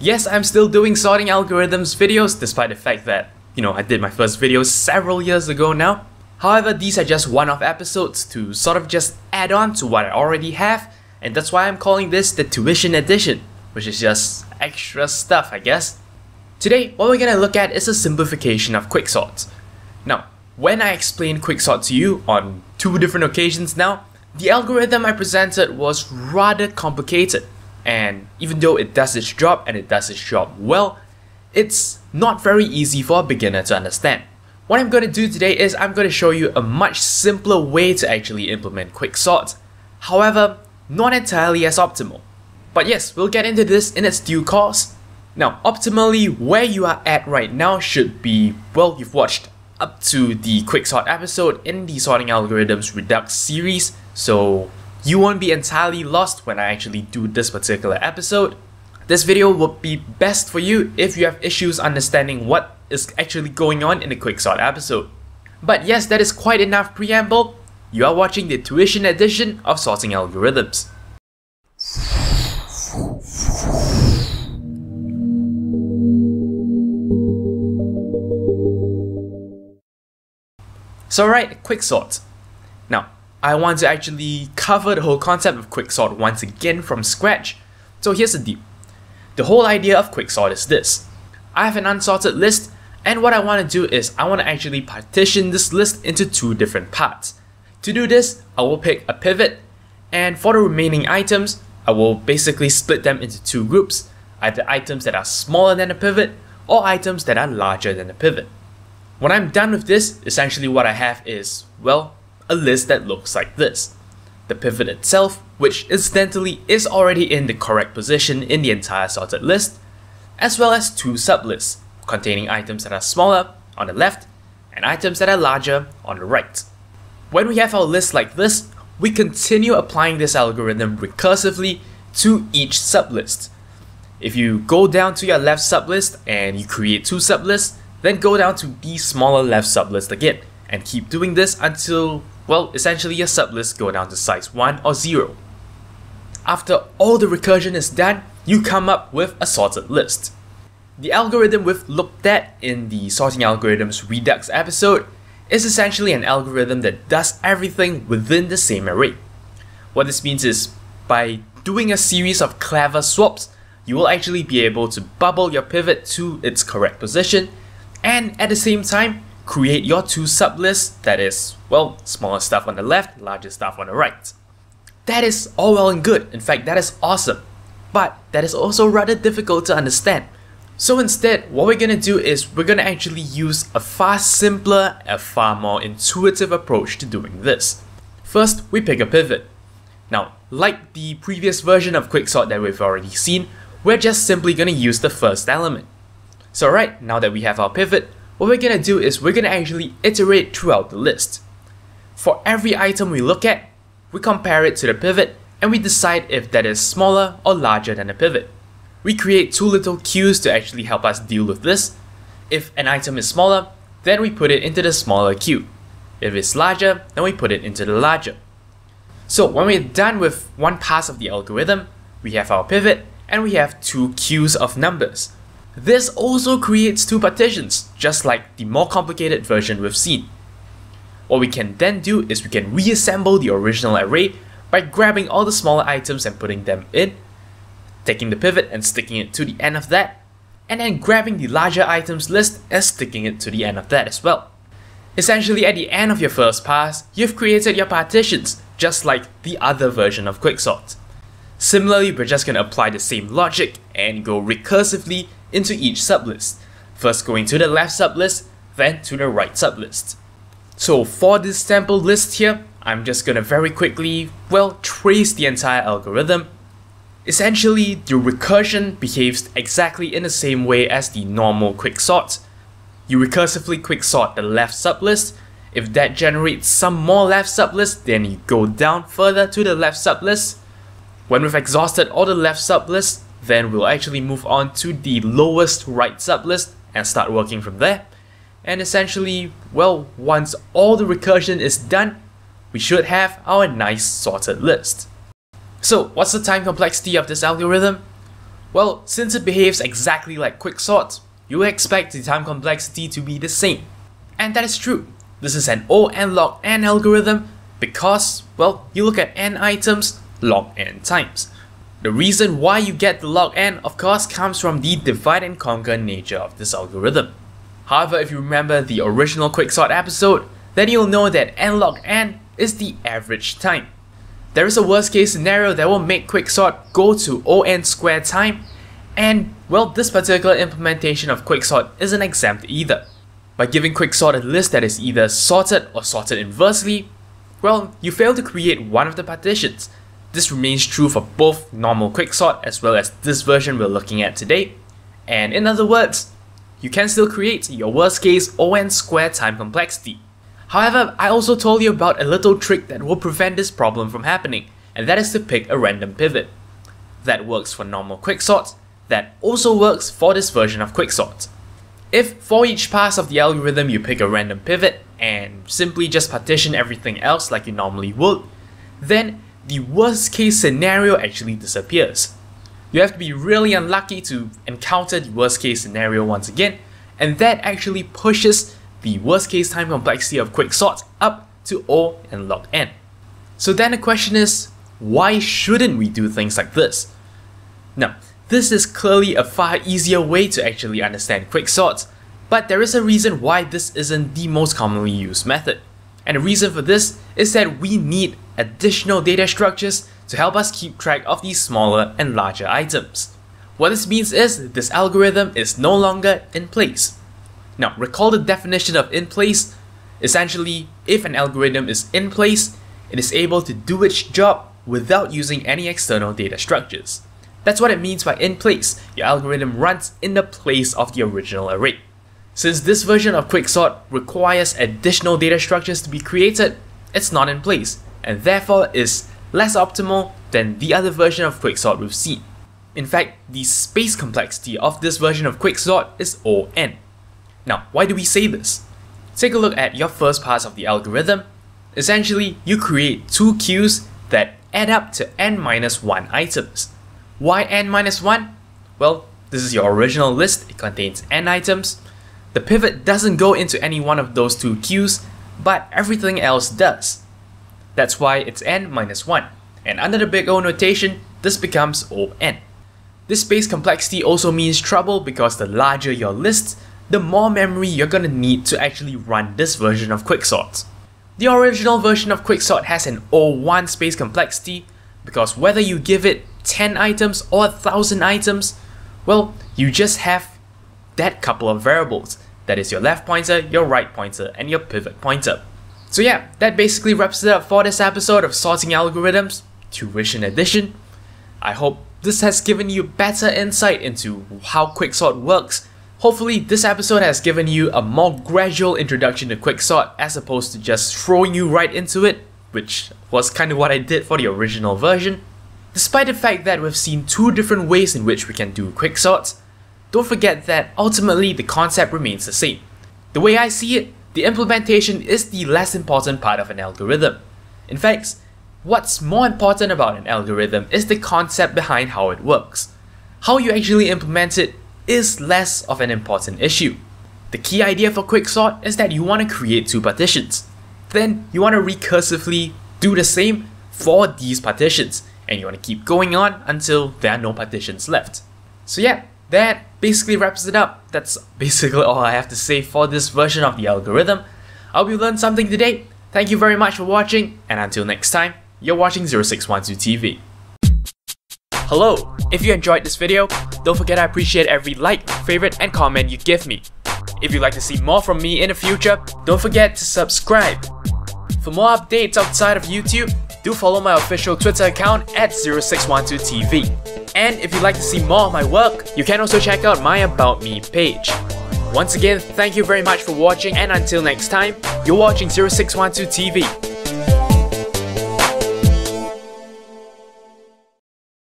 Yes, I'm still doing sorting algorithms videos despite the fact that, you know, I did my first video several years ago now. However, these are just one-off episodes to sort of just add on to what I already have, and that's why I'm calling this the tuition edition, which is just extra stuff, I guess. Today, what we're gonna look at is a simplification of quicksort. Now, when I explained quicksort to you on two different occasions now, the algorithm I presented was rather complicated, and even though it does its job and it does its job well, it's not very easy for a beginner to understand. What I'm going to do today is I'm going to show you a much simpler way to actually implement quicksort, however, not entirely as optimal. But yes, we'll get into this in its due course. Now, optimally, where you are at right now should be, well, you've watched up to the quicksort episode in the sorting algorithms redux series, so you won't be entirely lost when I actually do this particular episode. This video would be best for you if you have issues understanding what is actually going on in the quicksort episode. But yes, that is quite enough preamble. You are watching the tuition edition of Sorting Algorithms. So right, quicksort. I want to actually cover the whole concept of quicksort once again from scratch. So here's the deal. The whole idea of quicksort is this. I have an unsorted list and what I want to do is I want to actually partition this list into two different parts. To do this, I will pick a pivot and for the remaining items, I will basically split them into two groups, either items that are smaller than a pivot or items that are larger than a pivot. When I'm done with this, essentially what I have is, well, a list that looks like this. The pivot itself, which incidentally is already in the correct position in the entire sorted list, as well as two sublists, containing items that are smaller on the left and items that are larger on the right. When we have our list like this, we continue applying this algorithm recursively to each sublist. If you go down to your left sublist and you create two sublists, then go down to the smaller left sublist again, and keep doing this until, well, essentially your sublists go down to size 1 or 0. After all the recursion is done, you come up with a sorted list. The algorithm we've looked at in the Sorting Algorithms Redux episode is essentially an algorithm that does everything within the same array. What this means is, by doing a series of clever swaps, you will actually be able to bubble your pivot to its correct position, and at the same time, create your two sublists that is, well, smaller stuff on the left, larger stuff on the right. That is all well and good, in fact that is awesome, but that is also rather difficult to understand so instead, what we're gonna do is we're gonna actually use a far simpler and far more intuitive approach to doing this. First, we pick a pivot. Now, like the previous version of quicksort that we've already seen, we're just simply gonna use the first element. So right, now that we have our pivot, what we're gonna do is we're gonna actually iterate throughout the list. For every item we look at, we compare it to the pivot and we decide if that is smaller or larger than the pivot. We create two little queues to actually help us deal with this. If an item is smaller, then we put it into the smaller queue. If it's larger, then we put it into the larger. So when we're done with one pass of the algorithm, we have our pivot and we have two queues of numbers. This also creates two partitions, just like the more complicated version we've seen. What we can then do is we can reassemble the original array by grabbing all the smaller items and putting them in taking the pivot and sticking it to the end of that, and then grabbing the larger items list and sticking it to the end of that as well. Essentially at the end of your first pass, you've created your partitions, just like the other version of quicksort. Similarly, we're just going to apply the same logic and go recursively into each sublist, first going to the left sublist, then to the right sublist. So for this sample list here, I'm just gonna very quickly, well, trace the entire algorithm Essentially, the recursion behaves exactly in the same way as the normal quicksort. You recursively quicksort the left sublist, if that generates some more left sublists, then you go down further to the left sublist. When we've exhausted all the left sublists, then we'll actually move on to the lowest right sublist and start working from there. And essentially, well, once all the recursion is done, we should have our nice sorted list. So what's the time complexity of this algorithm? Well, since it behaves exactly like quicksort, you expect the time complexity to be the same. And that is true. This is an O n log n algorithm because, well, you look at n items log n times. The reason why you get the log n, of course, comes from the divide and conquer nature of this algorithm. However, if you remember the original quicksort episode, then you'll know that n log n is the average time. There is a worst case scenario that will make quicksort go to O n squared time, and well, this particular implementation of quicksort isn't exempt either. By giving quicksort a list that is either sorted or sorted inversely, well, you fail to create one of the partitions. This remains true for both normal quicksort as well as this version we're looking at today. And in other words, you can still create your worst case ON square time complexity. However, I also told you about a little trick that will prevent this problem from happening, and that is to pick a random pivot. That works for normal quicksort, that also works for this version of quicksort. If for each pass of the algorithm you pick a random pivot and simply just partition everything else like you normally would, then the worst case scenario actually disappears. You have to be really unlucky to encounter the worst case scenario once again, and that actually pushes the worst case time complexity of quicksort up to O n log n. So then the question is, why shouldn't we do things like this? Now, this is clearly a far easier way to actually understand quicksort, but there is a reason why this isn't the most commonly used method. And the reason for this is that we need additional data structures to help us keep track of these smaller and larger items. What this means is this algorithm is no longer in place. Now, recall the definition of in place. Essentially, if an algorithm is in place, it is able to do its job without using any external data structures. That's what it means by in place. Your algorithm runs in the place of the original array. Since this version of Quicksort requires additional data structures to be created, it's not in place, and therefore is less optimal than the other version of Quicksort we've seen. In fact, the space complexity of this version of Quicksort is ON. Now, why do we say this? Take a look at your first pass of the algorithm. Essentially, you create two queues that add up to n minus 1 items. Why n minus 1? Well, this is your original list, it contains n items. The pivot doesn't go into any one of those two queues, but everything else does. That's why it's n minus 1, and under the big O notation, this becomes ON. This space complexity also means trouble because the larger your list, the more memory you're gonna need to actually run this version of Quicksort. The original version of Quicksort has an O1 space complexity because whether you give it 10 items or 1000 items, well, you just have that couple of variables. That is your left pointer, your right pointer, and your pivot pointer. So yeah, that basically wraps it up for this episode of Sorting Algorithms, Tuition Edition. I hope this has given you better insight into how Quicksort works Hopefully, this episode has given you a more gradual introduction to Quicksort as opposed to just throwing you right into it, which was kind of what I did for the original version. Despite the fact that we've seen two different ways in which we can do quicksorts, don't forget that ultimately the concept remains the same. The way I see it, the implementation is the less important part of an algorithm. In fact, what's more important about an algorithm is the concept behind how it works. How you actually implement it is less of an important issue. The key idea for quicksort is that you want to create two partitions. Then you want to recursively do the same for these partitions and you want to keep going on until there are no partitions left. So yeah, that basically wraps it up. That's basically all I have to say for this version of the algorithm. I hope you learned something today. Thank you very much for watching and until next time, you're watching 0612 TV. Hello! If you enjoyed this video, don't forget I appreciate every like, favorite, and comment you give me. If you'd like to see more from me in the future, don't forget to subscribe. For more updates outside of YouTube, do follow my official Twitter account at 0612TV. And if you'd like to see more of my work, you can also check out my About Me page. Once again, thank you very much for watching and until next time, you're watching 0612TV.